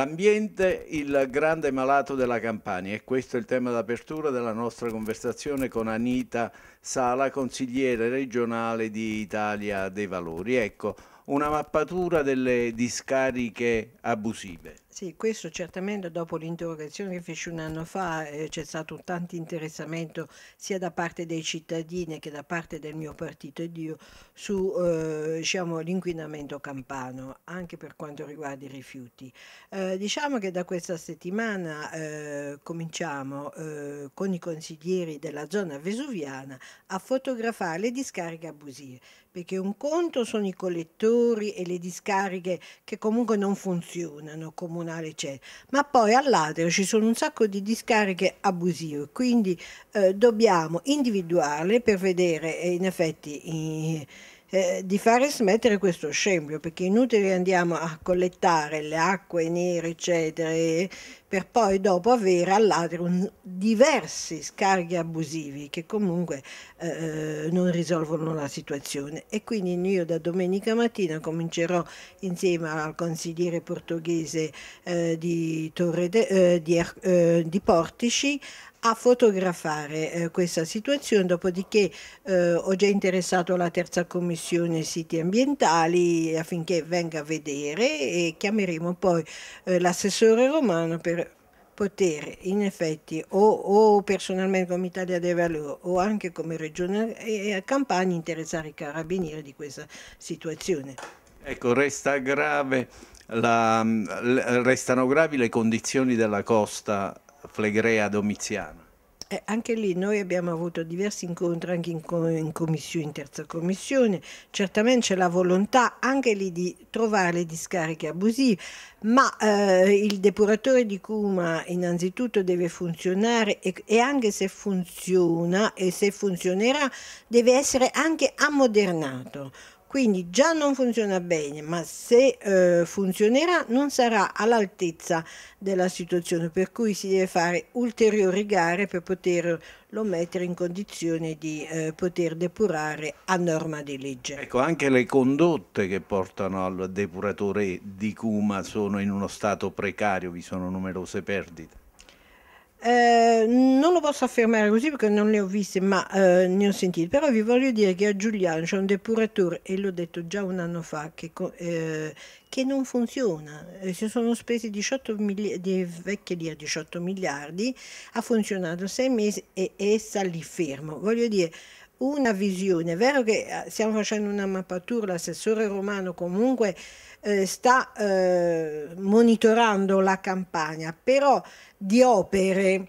L'ambiente, il grande malato della Campania e questo è il tema d'apertura della nostra conversazione con Anita Sala, consigliere regionale di Italia dei Valori. Ecco, una mappatura delle discariche abusive. Sì, questo certamente dopo l'interrogazione che feci un anno fa eh, c'è stato tanto interessamento sia da parte dei cittadini che da parte del mio partito ed io su eh, diciamo, l'inquinamento campano, anche per quanto riguarda i rifiuti. Eh, diciamo che da questa settimana eh, cominciamo eh, con i consiglieri della zona vesuviana a fotografare le discariche abusive perché un conto sono i collettori e le discariche che comunque non funzionano, comunale eccetera, ma poi all'altro ci sono un sacco di discariche abusive, quindi eh, dobbiamo individuarle per vedere eh, in effetti... In, eh, di fare smettere questo scempio, perché inutile andiamo a collettare le acque nere, eccetera, per poi dopo avere all'altro diversi scarichi abusivi che comunque eh, non risolvono la situazione. E quindi io da domenica mattina comincerò insieme al consigliere portoghese eh, di, Torre de, eh, di, eh, di Portici a fotografare eh, questa situazione, dopodiché eh, ho già interessato la terza commissione siti ambientali affinché venga a vedere e chiameremo poi eh, l'assessore romano per poter in effetti o, o, personalmente come Italia dei Valori o anche come regione e Campania interessare i carabinieri di questa situazione. Ecco, resta grave la, restano gravi le condizioni della costa Flegrea Domiziana. Eh, anche lì noi abbiamo avuto diversi incontri anche in, in commissione, in terza commissione, certamente c'è la volontà anche lì di trovare le discariche abusive, ma eh, il depuratore di Cuma innanzitutto deve funzionare e, e, anche se funziona e se funzionerà deve essere anche ammodernato. Quindi già non funziona bene, ma se eh, funzionerà non sarà all'altezza della situazione, per cui si deve fare ulteriori gare per poterlo mettere in condizione di eh, poter depurare a norma di legge. Ecco, anche le condotte che portano al depuratore di Cuma sono in uno stato precario, vi sono numerose perdite. Eh, non lo posso affermare così perché non le ho viste, ma eh, ne ho sentite. Però vi voglio dire che a Giuliano c'è un depuratore, e l'ho detto già un anno fa, che, eh, che non funziona. Eh, si sono spesi 18 miliardi, di vecchie lire 18 miliardi, ha funzionato sei mesi e, e sta lì fermo. Voglio dire, una visione. È vero che eh, stiamo facendo una mappatura, l'assessore romano comunque eh, sta eh, monitorando la campagna, però di opere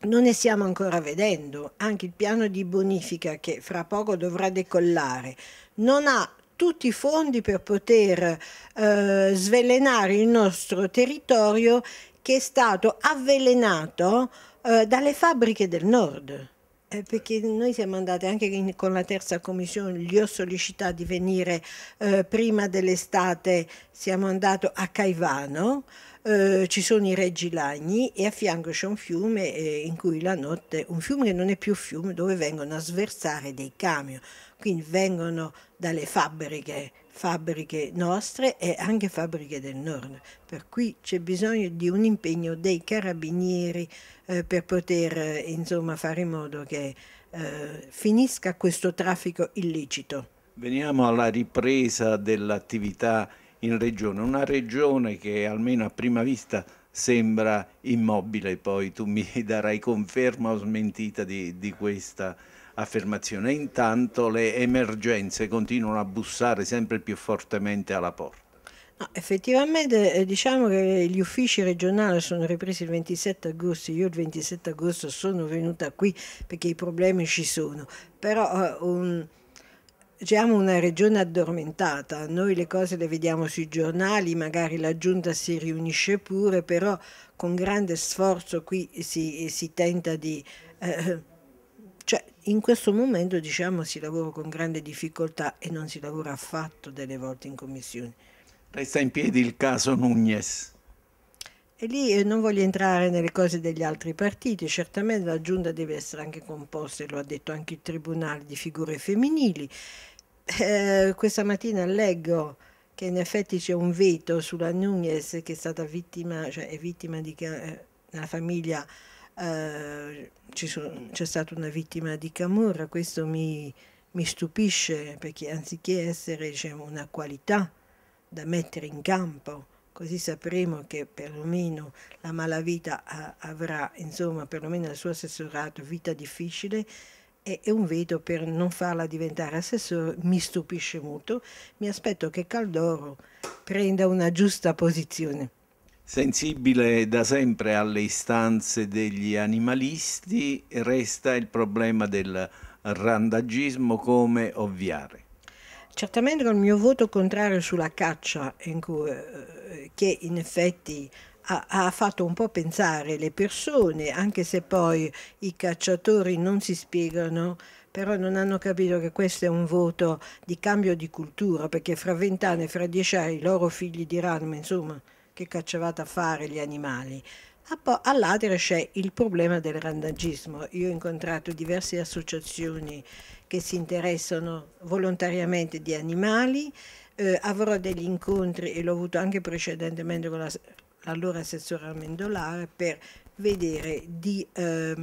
non ne stiamo ancora vedendo. Anche il piano di bonifica che fra poco dovrà decollare non ha tutti i fondi per poter eh, svelenare il nostro territorio che è stato avvelenato eh, dalle fabbriche del nord. Eh, perché noi siamo andati anche in, con la terza commissione, li ho sollecitato di venire eh, prima dell'estate, siamo andati a Caivano, eh, ci sono i Reggi Lagni e a fianco c'è un fiume eh, in cui la notte, un fiume che non è più fiume, dove vengono a sversare dei camion, quindi vengono dalle fabbriche, fabbriche nostre e anche fabbriche del nord, per cui c'è bisogno di un impegno dei carabinieri eh, per poter eh, insomma, fare in modo che eh, finisca questo traffico illecito. Veniamo alla ripresa dell'attività in regione, una regione che almeno a prima vista sembra immobile, poi tu mi darai conferma o smentita di, di questa affermazione. Intanto le emergenze continuano a bussare sempre più fortemente alla porta. No, effettivamente eh, diciamo che gli uffici regionali sono ripresi il 27 agosto, io il 27 agosto sono venuta qui perché i problemi ci sono, però uh, un, Siamo una regione addormentata, noi le cose le vediamo sui giornali, magari la giunta si riunisce pure, però con grande sforzo qui si, si tenta di... Eh, cioè in questo momento diciamo si lavora con grande difficoltà e non si lavora affatto delle volte in commissione. Resta in piedi il caso Nunez. E lì eh, non voglio entrare nelle cose degli altri partiti, certamente la giunta deve essere anche composta, e lo ha detto anche il Tribunale, di figure femminili eh, questa mattina leggo che in effetti c'è un veto sulla Nunez che è stata vittima, cioè è vittima di... Eh, nella famiglia eh, c'è stata una vittima di Camorra, questo mi, mi stupisce perché anziché essere diciamo, una qualità da mettere in campo, così sapremo che perlomeno la malavita avrà, insomma, perlomeno nel suo assessorato, vita difficile, e, un veto per non farla diventare assessore mi stupisce molto. Mi aspetto che Caldoro prenda una giusta posizione. Sensibile da sempre alle istanze degli animalisti, resta il problema del randagismo come ovviare. Certamente con il mio voto contrario sulla caccia, in cui, eh, che in effetti ha, ha, fatto un po' pensare le persone, anche se poi i cacciatori non si spiegano, però non hanno capito che questo è un voto di cambio di cultura, perché fra vent'anni fra dieci anni i loro figli diranno, ma insomma, che cacciavate a fare gli animali? All'Adria c'è il problema del randagismo. Io ho incontrato diverse associazioni che si interessano volontariamente di animali, eh, avrò degli incontri e l'ho avuto anche precedentemente con la, l'allora assessore Amendolare per vedere di eh,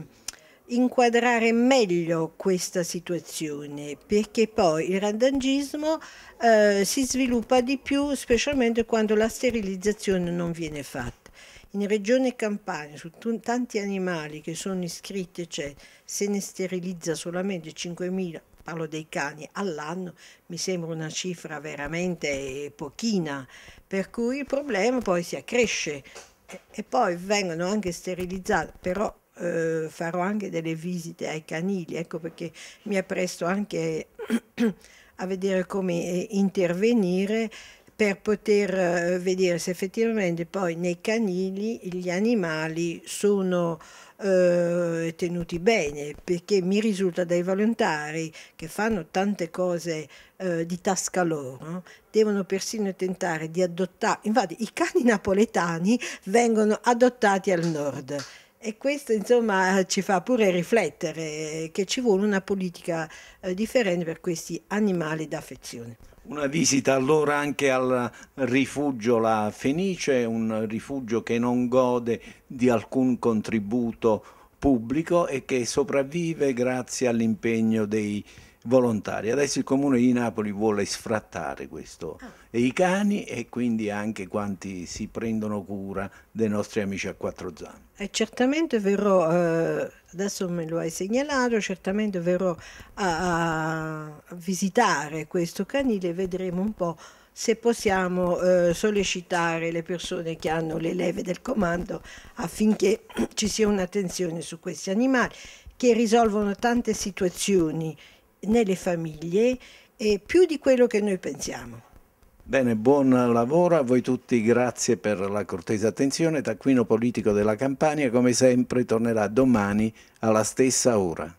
inquadrare meglio questa situazione perché poi il randangismo eh, si sviluppa di più specialmente quando la sterilizzazione non viene fatta. In Regione Campania, su tanti animali che sono iscritti, cioè, se ne sterilizza solamente 5.000, parlo dei cani, all'anno, mi sembra una cifra veramente pochina, per cui il problema poi si accresce. E, poi vengono anche sterilizzati, però eh, farò anche delle visite ai canili, ecco perché mi appresto anche a vedere come eh, intervenire per poter eh, vedere se effettivamente poi nei canili gli animali sono eh, tenuti bene, perché mi risulta dai volontari che fanno tante cose eh, di tasca loro, devono persino tentare di adottare, infatti i cani napoletani vengono adottati al nord. E questo insomma ci fa pure riflettere che ci vuole una politica eh, differente per questi animali d'affezione. Una visita allora anche al rifugio La Fenice, un rifugio che non gode di alcun contributo pubblico e che sopravvive grazie all'impegno dei volontari. Adesso il comune di Napoli vuole sfrattare questo ah. e i cani e quindi anche quanti si prendono cura dei nostri amici a quattro zampe. E certamente verrò, eh, adesso me lo hai segnalato, certamente verrò a, a visitare questo canile e vedremo un po' se possiamo eh, sollecitare le persone che hanno le leve del comando affinché ci sia un'attenzione su questi animali che risolvono tante situazioni nelle famiglie e più di quello che noi pensiamo. Bene, buon lavoro a voi tutti, grazie per la cortese attenzione. Taccuino Politico della Campania, come sempre, tornerà domani alla stessa ora.